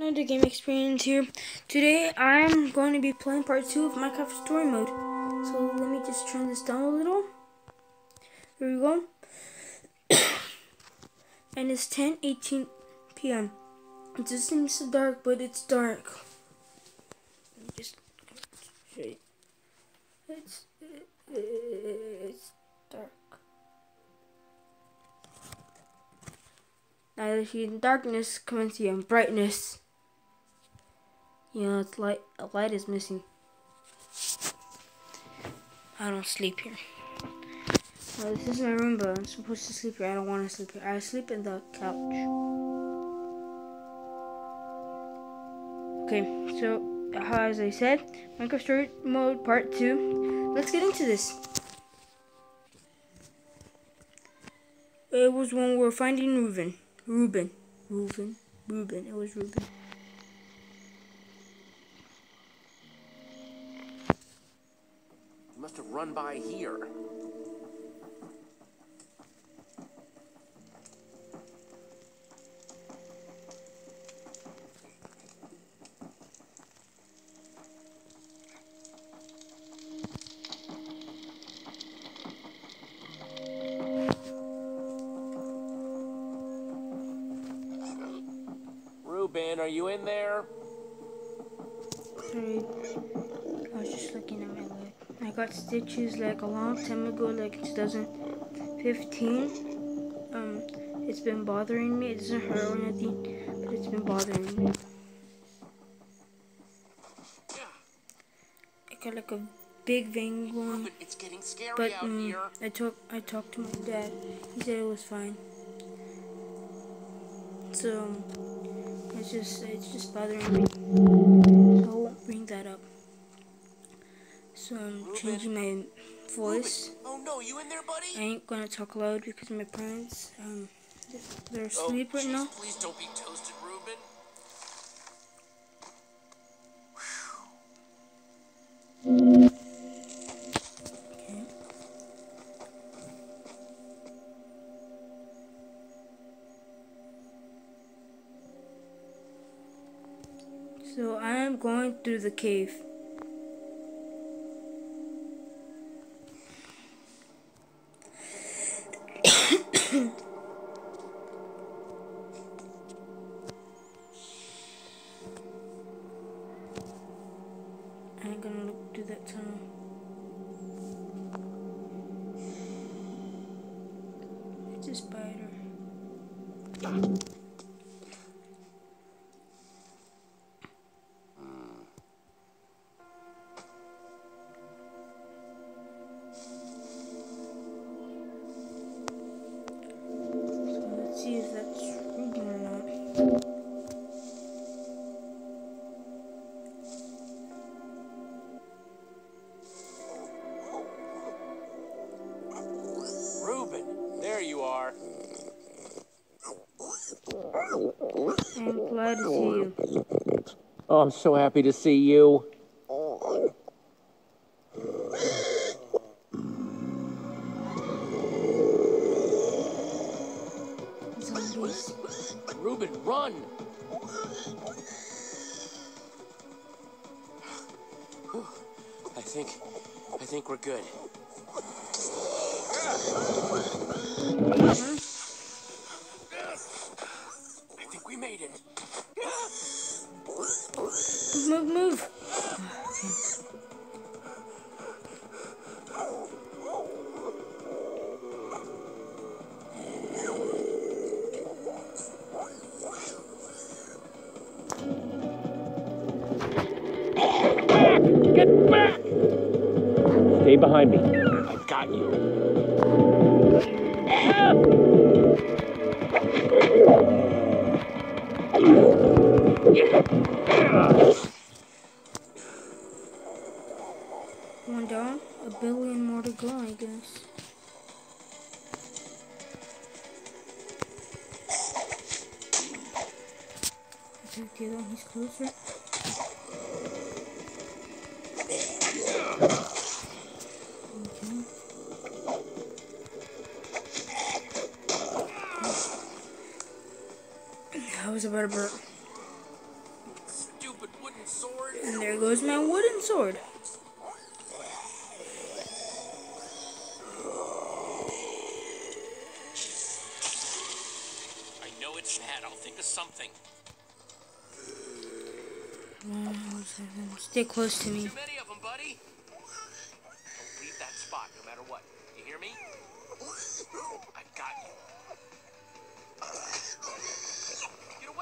Another game experience here. Today I'm going to be playing part 2 of Minecraft Story Mode. So let me just turn this down a little. Here we go. and it's 10 18 p.m. It just seems so dark, but it's dark. Just. It's, it's dark. You in darkness, come into your brightness. Know, it's light. A light is missing. I don't sleep here. Well, this is my room, but I'm supposed to sleep here. I don't want to sleep here. I sleep in the couch. Okay, so as I said, Minecraft Story Mode Part 2. Let's get into this. It was when we were finding Reuben. Reuben. Reuben. Reuben. It was Reuben. must have run by here. Reuben, are you in there? Sorry. I was just looking at my. I got stitches like a long time ago, like 2015. Um, it's been bothering me. It doesn't hurt or anything, but it's been bothering me. I got like a big vein going, But it's getting scary but out um, here. I took I talked to my dad. He said it was fine. So um, it's just it's just bothering me. So I won't bring that up. So I'm changing my voice. Oh no, you in there, buddy? I ain't gonna talk loud because my parents, um, they're Oh, asleep right jeez, now. Please don't be toasted, Reuben. Okay. So I am going through the cave. Gonna look through that tunnel. It's a spider. Oh, I'm so happy to see you. Zombies. Reuben, run! I think, I think we're good. Behind me. I've got you. One down, a billion more to go, I guess. Is okay though? He's closer. I was about to burp. Stupid wooden sword. And there goes my wooden sword. I know it's bad. I'll think of something. Stay close to me. Too many of them, buddy. Don't leave that spot, no matter what. You hear me? I got you.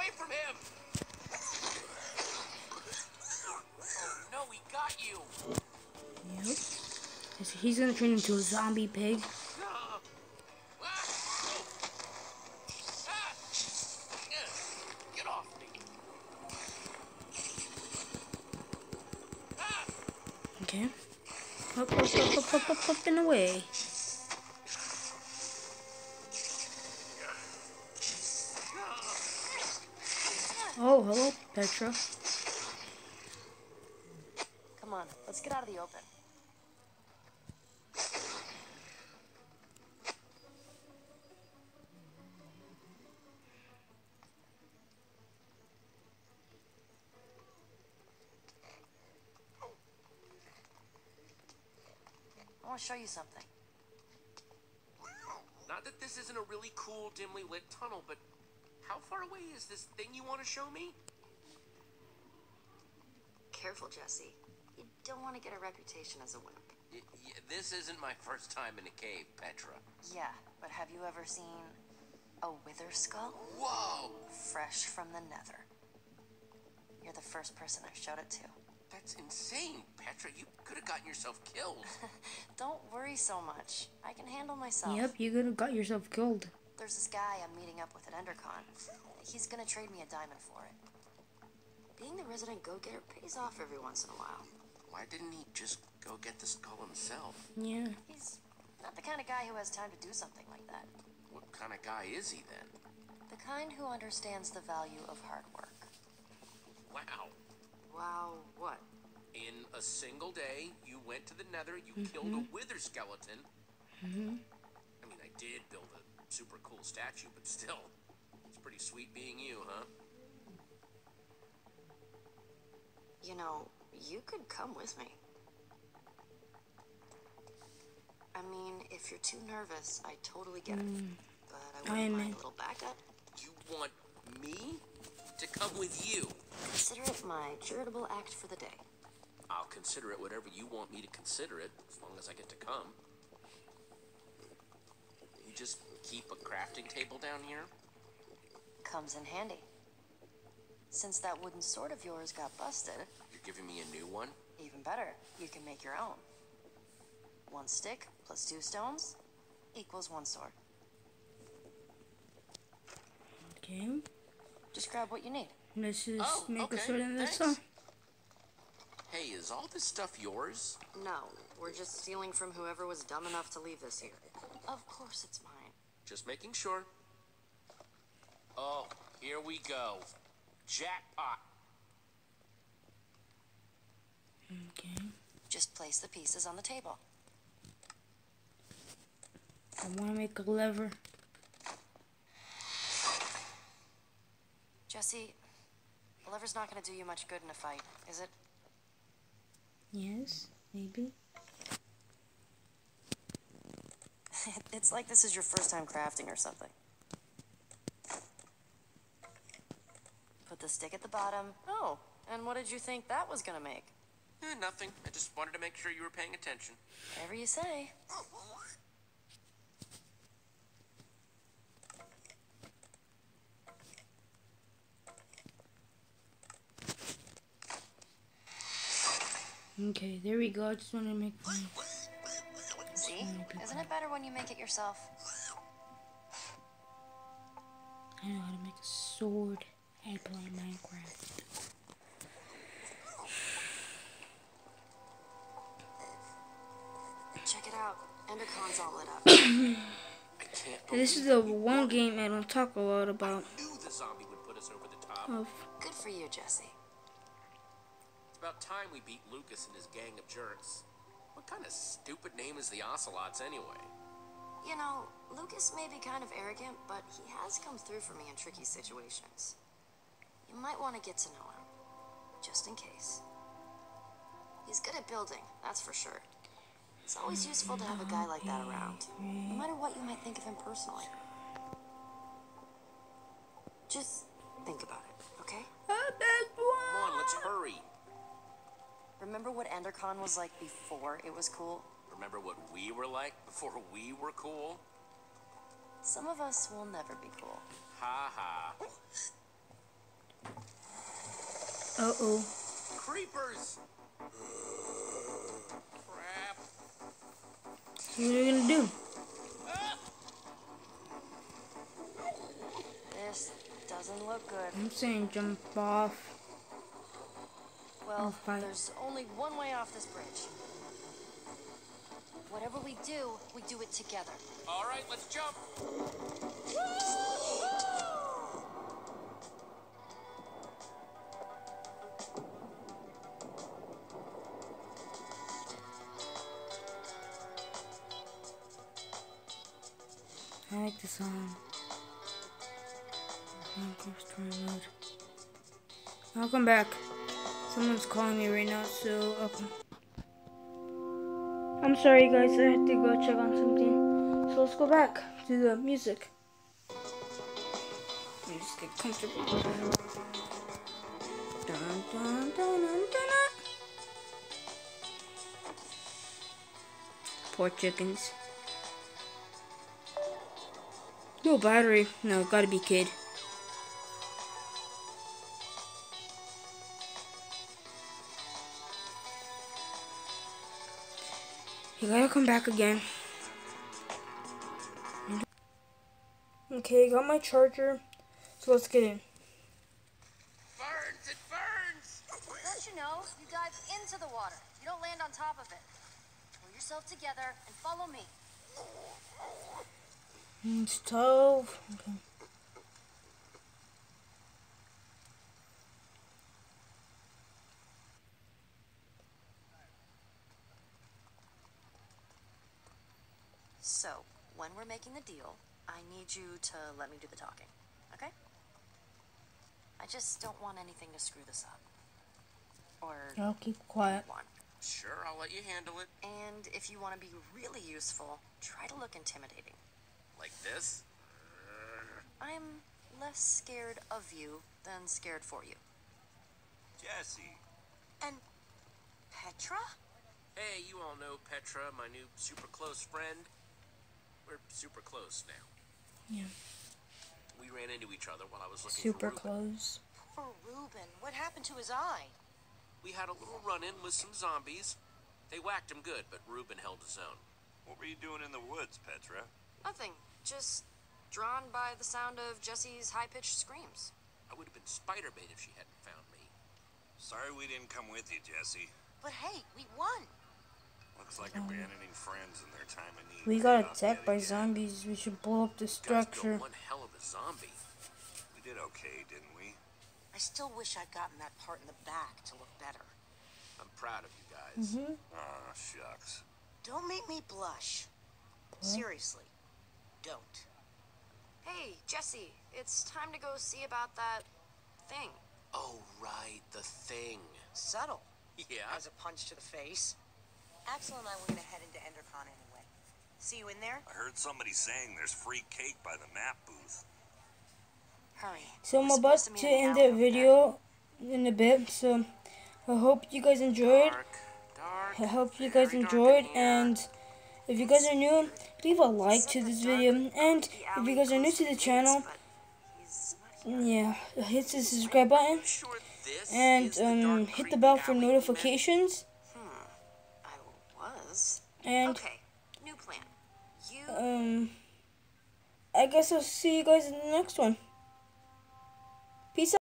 Away from him! Oh no, he got you. Yep. He's gonna turn into a zombie pig. Get off me. Okay. Up, up, up, up, up, up, up, and away. Oh, hello, Petra. Come on, let's get out of the open. I want to show you something. Not that this isn't a really cool, dimly lit tunnel, but how far away is this thing you want to show me? Careful, Jesse. You don't want to get a reputation as a wimp. Y- y- this isn't my first time in a cave, Petra. Yeah, but have you ever seen a wither skull? Whoa! Fresh from the nether. You're the first person I've showed it to. That's insane, Petra. You could have gotten yourself killed. Don't worry so much. I can handle myself. Yep, you could have got yourself killed. There's this guy I'm meeting up with at EnderCon. He's gonna trade me a diamond for it. Being the resident go-getter pays off every once in a while. Why didn't he just go get the skull himself? Yeah. He's not the kind of guy who has time to do something like that. What kind of guy is he then? The kind who understands the value of hard work. Wow. Wow, what? In a single day, you went to the nether, you killed a wither skeleton. Mm-hmm. I mean, I did build a super cool statue, but still, it's pretty sweet being you, huh? You know, you could come with me. I mean, if you're too nervous, I totally get it. Mm. But I I wouldn't am mind a little backup. You want me to come with you? Consider it my charitable act for the day. I'll consider it whatever you want me to consider it, as long as I get to come. You just keep a crafting table down here? Comes in handy. Since that wooden sword of yours got busted, You're giving me a new one? even better, you can make your own. One stick plus two stones equals one sword. Okay. Just grab what you need. Let's just Oh, make okay, a sword in this thanks. song. Hey, is all this stuff yours? No, we're just stealing from whoever was dumb enough to leave this here. Of course it's mine. Just making sure. Oh, here we go. Jackpot. Okay. Just place the pieces on the table. I want to make a lever. Jesse, the lever's not gonna do you much good in a fight, is it? Yes, maybe. it's like this is your first time crafting or something. Put the stick at the bottom. Oh, and what did you think that was gonna make? Eh, nothing. I just wanted to make sure you were paying attention. Whatever you say. Okay, there we go. I just want to make fun. See? Isn't it better when you make it yourself? I know how to make a sword. I play Minecraft. Check it out. Endercon's all lit up. This is believe the one game I don't talk a lot about. knew the would put us over the top. Of Good for you, Jesse. It's about time we beat Lukas and his gang of jerks. What kind of stupid name is the Ocelots anyway? You know, Lukas may be kind of arrogant, but he has come through for me in tricky situations. You might want to get to know him. just in case. He's good at building, that's for sure. It's always useful to have a guy like that around, no matter what you might think of him personally. Just think about it, okay? Come on, let's hurry. Remember what EnderCon was like before it was cool? Remember what we were like before we were cool? Some of us will never be cool. Ha ha. Uh oh. Creepers! Crap. What are you gonna do? This doesn't look good. I'm saying jump off. Well, fine. there's only one way off this bridge. Whatever we do, we do it together. All right, let's jump. I like the song. Minecraft story mode. I'll come back. Someone's calling me right now, so come. I'm sorry, guys. I had to go check on something. So let's go back to the music. Let me just get comfortable. Dun, dun, dun, dun, dun, dun. Poor chickens. No battery. No, gotta be kid. You gotta come back again. Okay, got my charger. So let's get in. Burns! It burns! Don't you know? You dive into the water. You don't land on top of it. Pull yourself together and follow me. It's 12. Okay. So, when we're making the deal, I need you to let me do the talking. Okay? I just don't want anything to screw this up. Or I'll keep quiet. one. Sure, I'll let you handle it. And if you want to be really useful, try to look intimidating. Like this? I'm less scared of you than scared for you. Jesse, And Petra? Hey, you all know Petra, my new super close friend. We're super close now. Yeah. We ran into each other while I was looking Super for Reuben. close. Poor Reuben. What happened to his eye? We had a little run-in with some zombies. They whacked him good, but Reuben held his own. what were you doing in the woods, Petra? Nothing. Just drawn by the sound of Jesse's high pitched screams. I would have been spider bait if she hadn't found me. Sorry we didn't come with you, Jesse. But hey, we won. Looks like abandoning friends in their time of need. We got attacked by again. zombies. We should blow up this Guys structure. one hell of a zombie. We did okay, didn't we? I still wish I'd gotten that part in the back to look better. I'm proud of you guys. Mm-hmm. Aw, shucks. Don't make me blush. Seriously, don't. Hey, Jesse, it's time to go see about that thing. Oh, right, the thing. Subtle Yeah. as a punch to the face. Axel and I were gonna head into Endercon anyway. See you in there? I heard somebody saying there's free cake by the map booth. Hurry. So I'm about supposed to end an the hour over video in a bit. So I hope you guys enjoyed. Dark, dark, I hope you guys enjoyed. And if you guys are new, leave a like to this video. And if you guys are new to the channel, But he's not yeah, hit the subscribe button. You sure this And um, hit the bell for alley you notifications. And Okay, new plan. You um, I guess I'll see you guys in the next one.